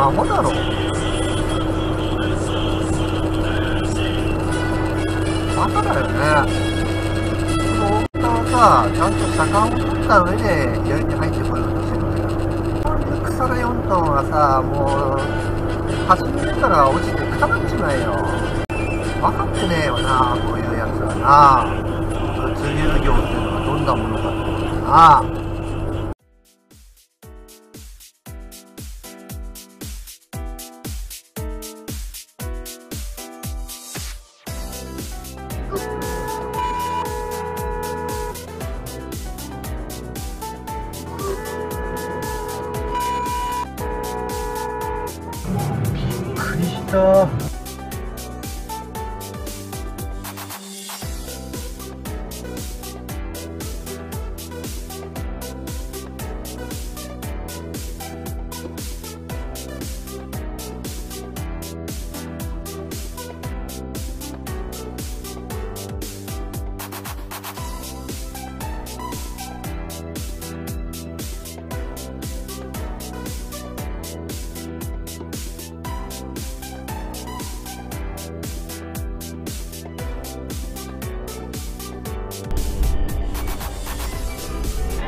アホだろ。バカだよね。この大さちゃんと車間を取った上で左に入ってこようとしてるんだよ。こうい草が4トンはさもう初めてから落ちてくたばっちまえよ。分かってねえよなこういうやつはな。物流業っていうのはどんなものかってことだな。く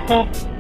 りしたあ